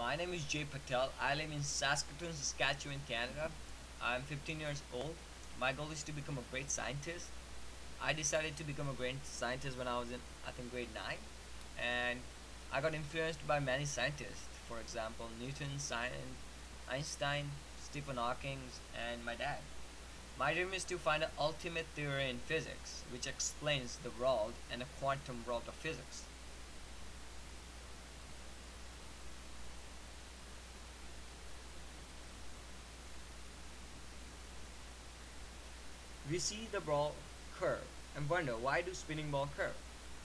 My name is Jay Patel. I live in Saskatoon, Saskatchewan, Canada. I'm 15 years old. My goal is to become a great scientist. I decided to become a great scientist when I was in, I think, grade 9. And I got influenced by many scientists. For example, Newton, Einstein, Stephen Hawking, and my dad. My dream is to find the ultimate theory in physics, which explains the world and the quantum world of physics. We see the ball curve and wonder why do spinning ball curve?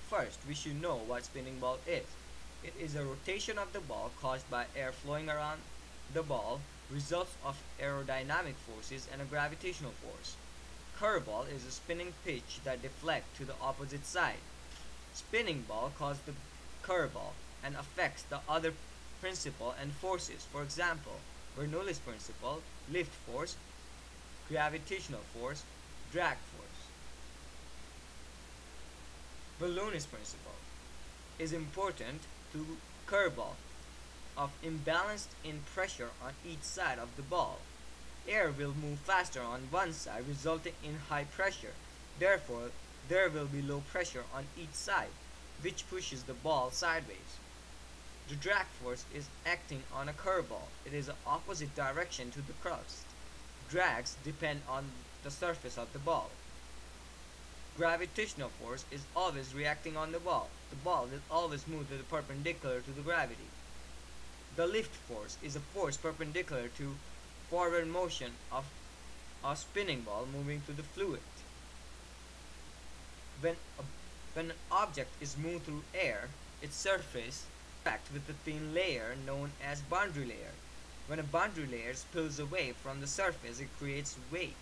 First, we should know what spinning ball is. It is a rotation of the ball caused by air flowing around the ball, results of aerodynamic forces and a gravitational force. Curveball is a spinning pitch that deflects to the opposite side. Spinning ball causes the curveball and affects the other principle and forces. For example, Bernoulli's principle, lift force, gravitational force, drag force. Bernoulli's principle is important to curveball of imbalanced in pressure on each side of the ball. Air will move faster on one side resulting in high pressure. Therefore, there will be low pressure on each side, which pushes the ball sideways. The drag force is acting on a curveball. It is the opposite direction to the crust. Drags depend on the surface of the ball. Gravitational force is always reacting on the ball. The ball will always move to the perpendicular to the gravity. The lift force is a force perpendicular to forward motion of a spinning ball moving through the fluid. When, a, when an object is moved through air, its surface packed with a thin layer known as boundary layer. When a boundary layer spills away from the surface, it creates wake.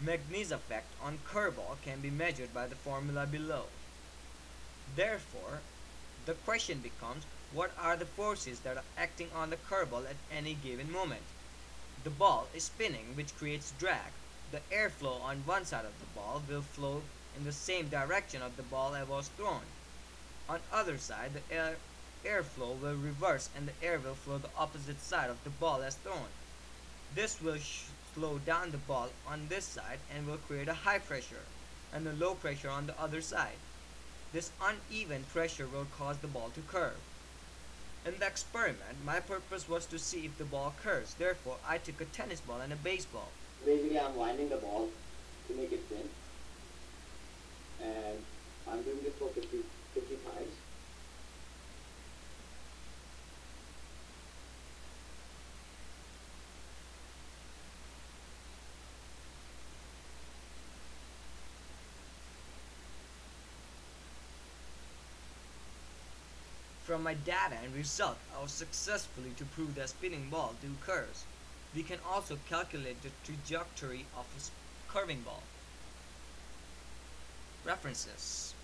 Magnus effect on curveball can be measured by the formula below. Therefore, the question becomes, what are the forces that are acting on the curveball at any given moment? The ball is spinning, which creates drag. The airflow on one side of the ball will flow in the same direction of the ball that was thrown. On other side, the air airflow will reverse and the air will flow the opposite side of the ball as thrown. This will slow down the ball on this side and will create a high pressure and a low pressure on the other side. This uneven pressure will cause the ball to curve. In the experiment, my purpose was to see if the ball curves. Therefore, I took a tennis ball and a baseball. Basically, I'm winding the ball to make it spin. And I'm doing this for 50, 50 times. From my data and result, I was successfully to prove that spinning ball do curves. We can also calculate the trajectory of a curving ball. References